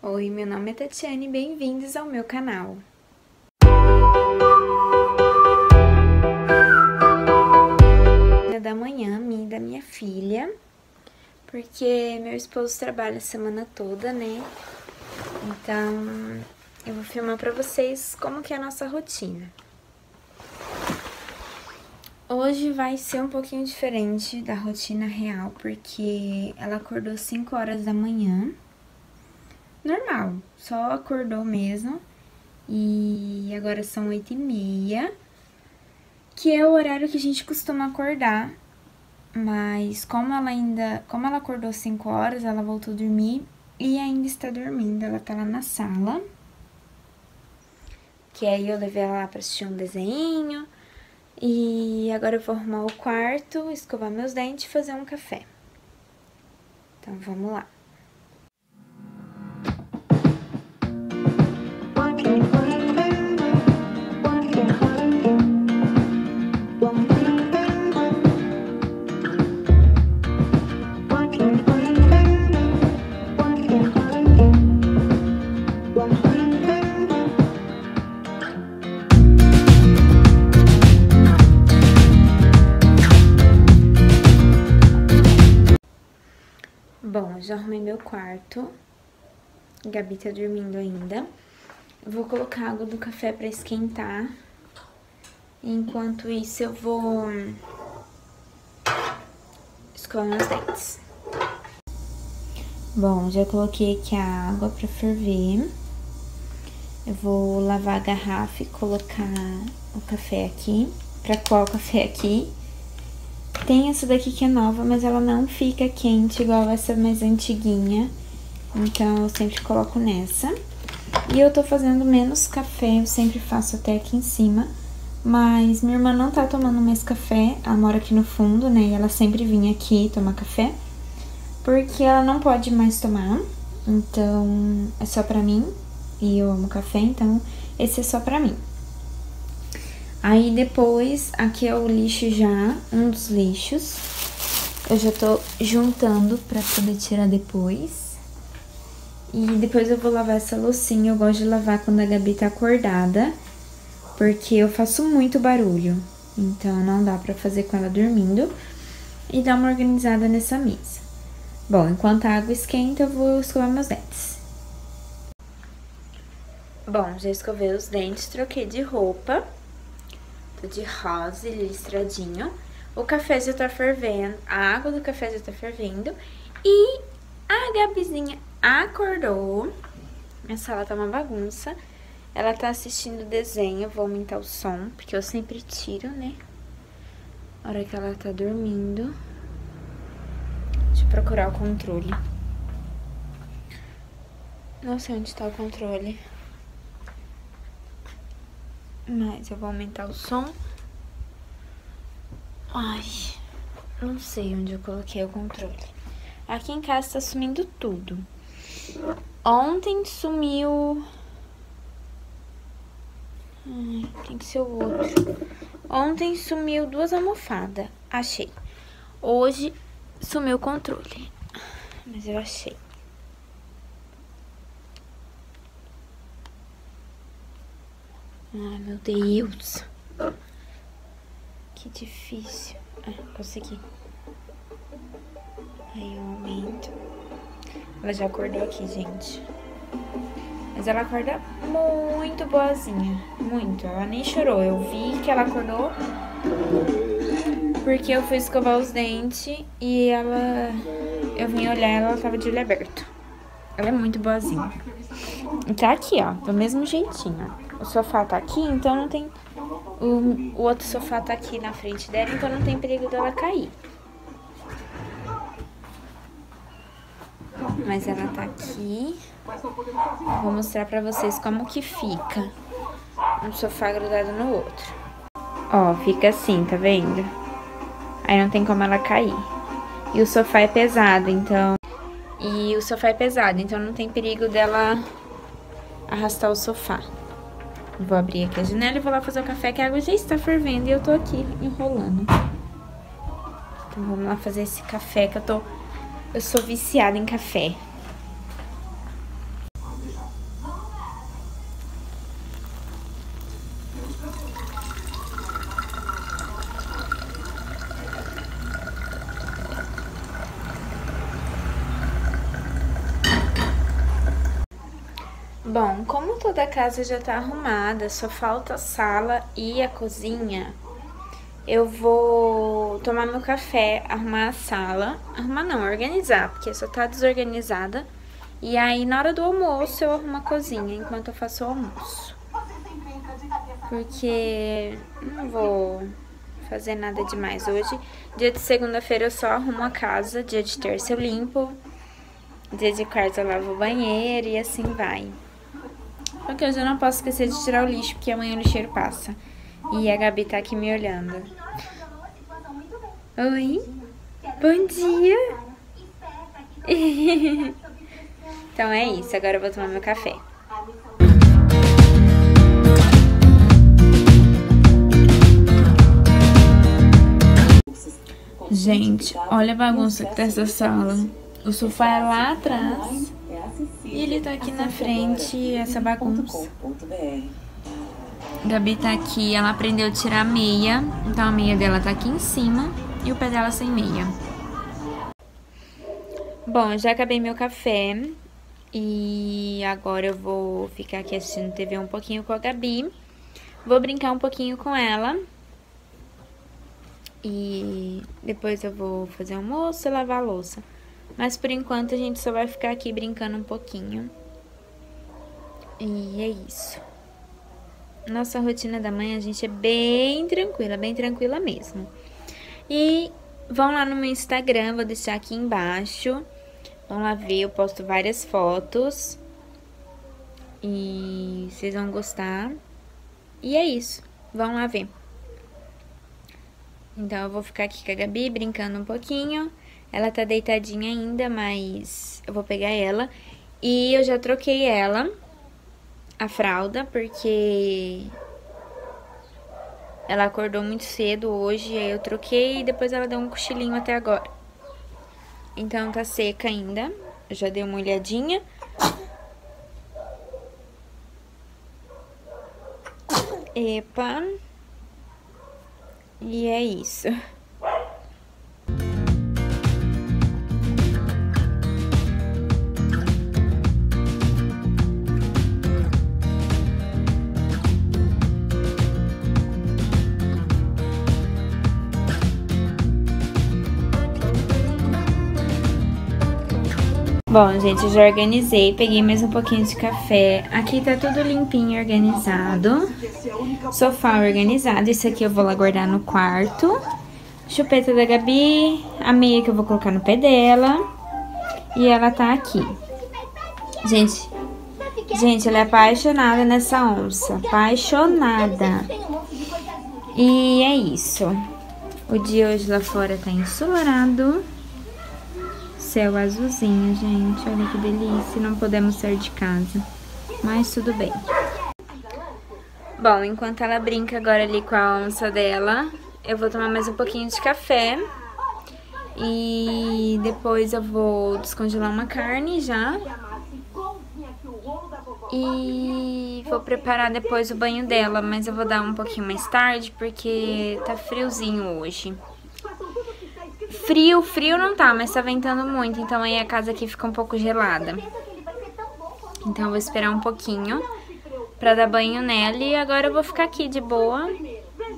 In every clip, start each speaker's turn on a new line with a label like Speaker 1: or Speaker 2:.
Speaker 1: Oi, meu nome é Tatiane bem-vindos ao meu canal. da manhã, e da minha filha, porque meu esposo trabalha a semana toda, né? Então, eu vou filmar pra vocês como que é a nossa rotina. Hoje vai ser um pouquinho diferente da rotina real, porque ela acordou 5 horas da manhã. Normal, só acordou mesmo. E agora são 8 e meia, que é o horário que a gente costuma acordar. Mas como ela ainda, como ela acordou 5 horas, ela voltou a dormir e ainda está dormindo. Ela tá lá na sala. Que aí eu levei ela lá pra assistir um desenho. E agora eu vou arrumar o quarto, escovar meus dentes e fazer um café. Então, vamos lá. Já arrumei meu quarto. Gabi tá dormindo ainda. Vou colocar água do café pra esquentar. Enquanto isso, eu vou escovar meus dentes. Bom, já coloquei aqui a água pra ferver. Eu vou lavar a garrafa e colocar o café aqui. Pra qual café aqui? Tem essa daqui que é nova, mas ela não fica quente igual essa mais antiguinha. Então, eu sempre coloco nessa. E eu tô fazendo menos café, eu sempre faço até aqui em cima. Mas minha irmã não tá tomando mais café, ela mora aqui no fundo, né? E ela sempre vinha aqui tomar café. Porque ela não pode mais tomar, então é só pra mim. E eu amo café, então esse é só pra mim. Aí depois, aqui é o lixo já, um dos lixos. Eu já tô juntando pra poder tirar depois. E depois eu vou lavar essa loucinha. Eu gosto de lavar quando a Gabi tá acordada, porque eu faço muito barulho. Então não dá pra fazer com ela dormindo. E dar uma organizada nessa mesa. Bom, enquanto a água esquenta, eu vou escovar meus dentes. Bom, já escovei os dentes, troquei de roupa. De rosa listradinho. O café já tá fervendo, a água do café já tá fervendo. E a Gabizinha acordou. Minha sala tá uma bagunça. Ela tá assistindo desenho, vou aumentar o som, porque eu sempre tiro, né? A hora que ela tá dormindo. Deixa eu procurar o controle. Não sei onde tá o controle. Mas eu vou aumentar o som. Ai, não sei onde eu coloquei o controle. Aqui em casa tá sumindo tudo. Ontem sumiu... Ai, tem que ser o outro. Ontem sumiu duas almofadas. Achei. Hoje sumiu o controle. Mas eu achei. Ai, meu Deus. Que difícil. Ah, consegui. Aí eu aumento. Ela já acordou aqui, gente. Mas ela acorda muito boazinha. Muito. Ela nem chorou. Eu vi que ela acordou. Porque eu fui escovar os dentes e ela... Eu vim olhar ela, tava de olho aberto. Ela é muito boazinha. Tá aqui, ó. Do mesmo jeitinho, ó. O sofá tá aqui, então não tem... O, o outro sofá tá aqui na frente dela, então não tem perigo dela cair. Mas ela tá aqui. Vou mostrar pra vocês como que fica um sofá grudado no outro. Ó, fica assim, tá vendo? Aí não tem como ela cair. E o sofá é pesado, então... E o sofá é pesado, então não tem perigo dela arrastar o sofá. Vou abrir aqui a janela e vou lá fazer o café, que a água já está fervendo e eu tô aqui enrolando. Então, vamos lá fazer esse café, que eu tô... Eu sou viciada em café. Bom, como toda a casa já tá arrumada, só falta a sala e a cozinha, eu vou tomar meu café, arrumar a sala, arrumar não, organizar, porque só tá desorganizada. E aí, na hora do almoço, eu arrumo a cozinha, enquanto eu faço o almoço. Porque não vou fazer nada demais hoje. Dia de segunda-feira eu só arrumo a casa, dia de terça eu limpo, dia de quarta eu lavo o banheiro e assim vai. Porque hoje eu não posso esquecer de tirar o lixo, porque amanhã o lixeiro passa. E a Gabi tá aqui me olhando. Oi? Bom dia! então é isso, agora eu vou tomar meu café. Gente, olha a bagunça que tá essa sala. O sofá é lá atrás ele tá aqui na frente, essa bagunça. Gabi tá aqui, ela aprendeu a tirar meia, então a meia dela tá aqui em cima e o pé dela sem meia. Bom, já acabei meu café e agora eu vou ficar aqui assistindo TV um pouquinho com a Gabi. Vou brincar um pouquinho com ela. E depois eu vou fazer almoço e lavar a louça. Mas por enquanto a gente só vai ficar aqui brincando um pouquinho. E é isso. Nossa rotina da manhã, a gente é bem tranquila, bem tranquila mesmo. E vão lá no meu Instagram, vou deixar aqui embaixo. Vão lá ver, eu posto várias fotos. E vocês vão gostar. E é isso, vão lá ver. Então eu vou ficar aqui com a Gabi brincando um pouquinho. Ela tá deitadinha ainda, mas eu vou pegar ela. E eu já troquei ela a fralda, porque ela acordou muito cedo hoje, aí eu troquei e depois ela deu um cochilinho até agora. Então tá seca ainda, eu já dei uma olhadinha. Epa. E é isso. Bom, gente, eu já organizei, peguei mais um pouquinho de café. Aqui tá tudo limpinho, organizado. Sofá organizado, isso aqui eu vou lá guardar no quarto. Chupeta da Gabi, a meia que eu vou colocar no pé dela. E ela tá aqui. Gente, gente, ela é apaixonada nessa onça, apaixonada. E é isso. O dia hoje lá fora tá ensolarado. Céu azulzinho, gente. Olha que delícia. Não podemos sair de casa. Mas tudo bem. Bom, enquanto ela brinca agora ali com a onça dela, eu vou tomar mais um pouquinho de café. E depois eu vou descongelar uma carne já. E vou preparar depois o banho dela, mas eu vou dar um pouquinho mais tarde, porque tá friozinho hoje. Frio, frio não tá, mas tá ventando muito, então aí a casa aqui fica um pouco gelada. Então eu vou esperar um pouquinho pra dar banho nela e agora eu vou ficar aqui de boa,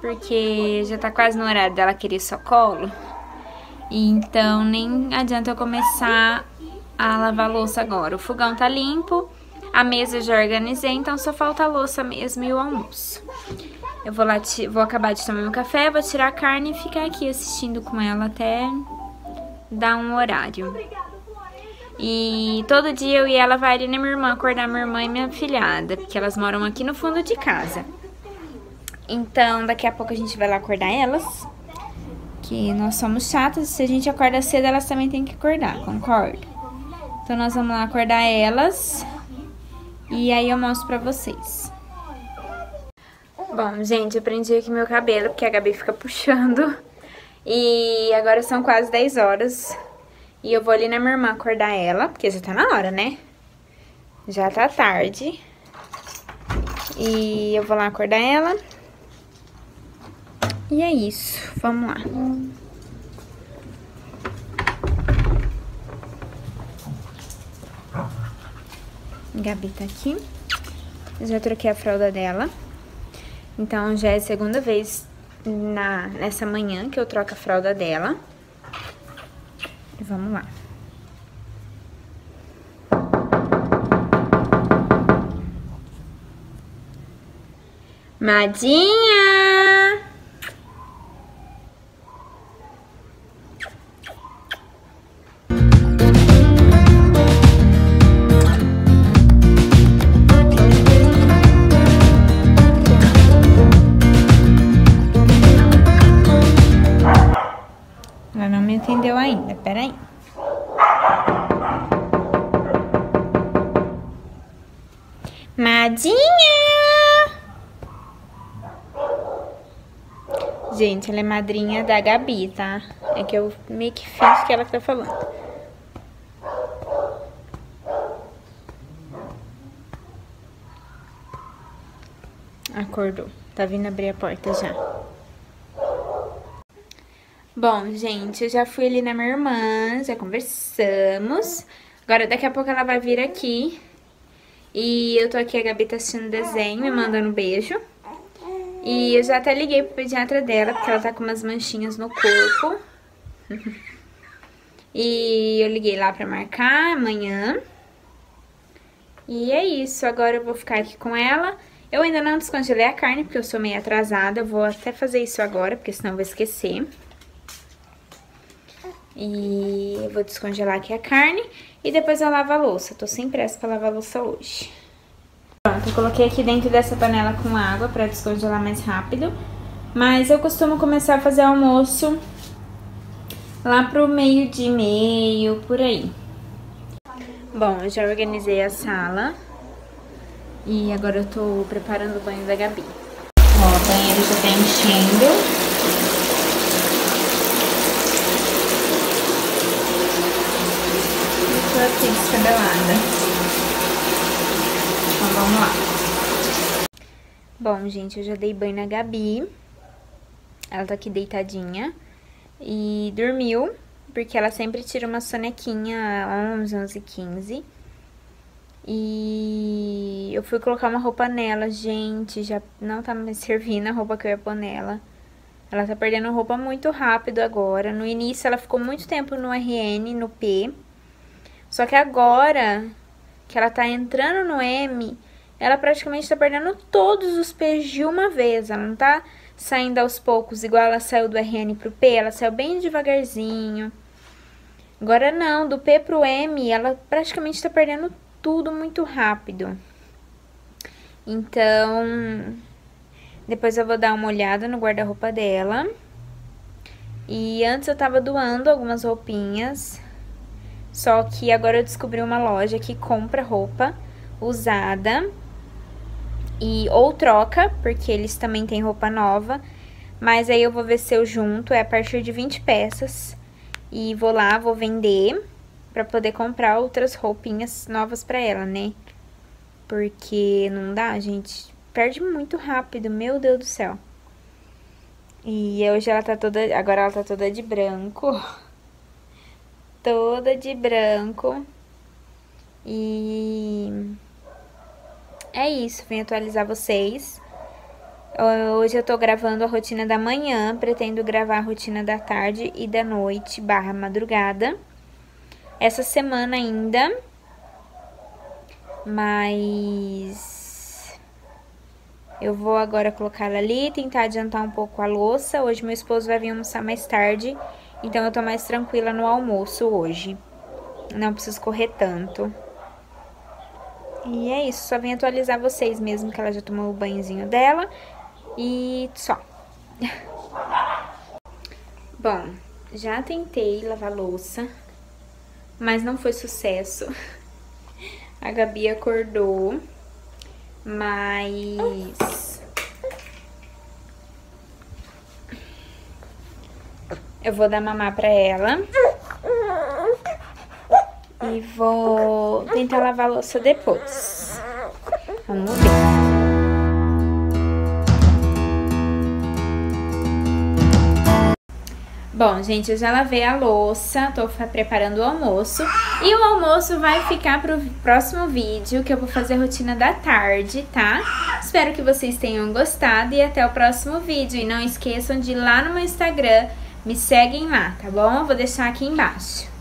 Speaker 1: porque já tá quase no horário dela querer socorro. E então nem adianta eu começar a lavar a louça agora. O fogão tá limpo, a mesa eu já organizei, então só falta a louça mesmo e o almoço. Eu vou lá, vou acabar de tomar meu café, vou tirar a carne e ficar aqui assistindo com ela até dar um horário. E todo dia eu e ela vai ali na minha irmã acordar minha irmã e minha filhada, porque elas moram aqui no fundo de casa. Então, daqui a pouco a gente vai lá acordar elas, que nós somos chatas, se a gente acorda cedo, elas também têm que acordar, concorda? Então, nós vamos lá acordar elas e aí eu mostro pra vocês. Bom, gente, eu prendi aqui meu cabelo, porque a Gabi fica puxando. E agora são quase 10 horas. E eu vou ali na minha irmã acordar ela, porque já tá na hora, né? Já tá tarde. E eu vou lá acordar ela. E é isso, vamos lá. Gabi tá aqui. Já troquei a fralda dela. Então, já é a segunda vez na, nessa manhã que eu troco a fralda dela. E vamos lá. Madinha! Madinha! Gente, ela é madrinha da Gabi, tá? É que eu meio que fiz que ela tá falando. Acordou. Tá vindo abrir a porta já. Bom, gente, eu já fui ali na minha irmã, já conversamos. Agora, daqui a pouco ela vai vir aqui. E eu tô aqui, a Gabi tá assistindo desenho, me mandando um beijo. E eu já até liguei pro pediatra dela, porque ela tá com umas manchinhas no corpo. e eu liguei lá pra marcar amanhã. E é isso, agora eu vou ficar aqui com ela. Eu ainda não descongelei a carne, porque eu sou meio atrasada. Eu vou até fazer isso agora, porque senão eu vou esquecer. E eu vou descongelar aqui a carne e depois eu lavo a louça. Tô sem pressa pra lavar a louça hoje. Pronto, eu coloquei aqui dentro dessa panela com água pra descongelar mais rápido. Mas eu costumo começar a fazer almoço lá pro meio de meio, por aí. Bom, eu já organizei a sala. E agora eu tô preparando o banho da Gabi. Ó, o banheiro já tá enchendo. Tô aqui descabelada. Então vamos lá. Bom, gente, eu já dei banho na Gabi. Ela tá aqui deitadinha. E dormiu, porque ela sempre tira uma sonequinha 11, 11, 15. E eu fui colocar uma roupa nela, gente, já não tá me servindo a roupa que eu ia pôr nela. Ela tá perdendo roupa muito rápido agora. No início ela ficou muito tempo no RN, no P. Só que agora que ela tá entrando no M, ela praticamente tá perdendo todos os P's de uma vez. Ela não tá saindo aos poucos, igual ela saiu do RN pro P, ela saiu bem devagarzinho. Agora não, do P pro M, ela praticamente tá perdendo tudo muito rápido. Então, depois eu vou dar uma olhada no guarda-roupa dela. E antes eu tava doando algumas roupinhas só que agora eu descobri uma loja que compra roupa usada e ou troca, porque eles também têm roupa nova. Mas aí eu vou ver se eu junto, é a partir de 20 peças. E vou lá, vou vender pra poder comprar outras roupinhas novas pra ela, né? Porque não dá, gente. Perde muito rápido, meu Deus do céu. E hoje ela tá toda... Agora ela tá toda de branco toda de branco. E é isso, vim atualizar vocês. Hoje eu tô gravando a rotina da manhã, pretendo gravar a rotina da tarde e da noite barra madrugada. Essa semana ainda, mas eu vou agora colocar ela ali, tentar adiantar um pouco a louça. Hoje meu esposo vai vir almoçar mais tarde então, eu tô mais tranquila no almoço hoje. Não preciso correr tanto. E é isso, só vim atualizar vocês mesmo, que ela já tomou o banhozinho dela. E só. Bom, já tentei lavar louça, mas não foi sucesso. A Gabi acordou, mas Eu vou dar mamar pra ela. E vou tentar lavar a louça depois. Vamos ver. Bom, gente, eu já lavei a louça, tô preparando o almoço. E o almoço vai ficar pro próximo vídeo, que eu vou fazer a rotina da tarde, tá? Espero que vocês tenham gostado e até o próximo vídeo. E não esqueçam de ir lá no meu Instagram, me seguem lá, tá bom? vou deixar aqui embaixo.